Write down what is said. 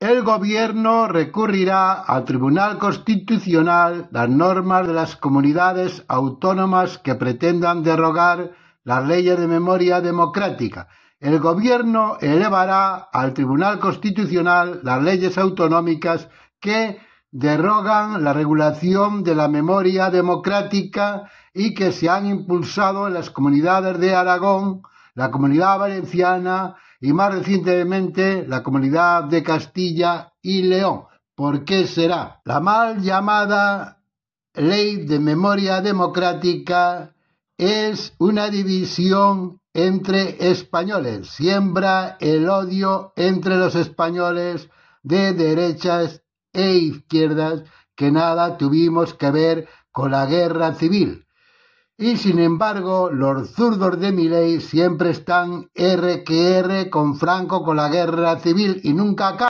El Gobierno recurrirá al Tribunal Constitucional las normas de las comunidades autónomas que pretendan derogar las leyes de memoria democrática. El Gobierno elevará al Tribunal Constitucional las leyes autonómicas que derogan la regulación de la memoria democrática y que se han impulsado en las comunidades de Aragón, la Comunidad Valenciana y más recientemente la Comunidad de Castilla y León. ¿Por qué será? La mal llamada Ley de Memoria Democrática es una división entre españoles, siembra el odio entre los españoles de derechas e izquierdas que nada tuvimos que ver con la guerra civil. Y sin embargo, los zurdos de mi ley siempre están R que R con Franco con la guerra civil y nunca acá.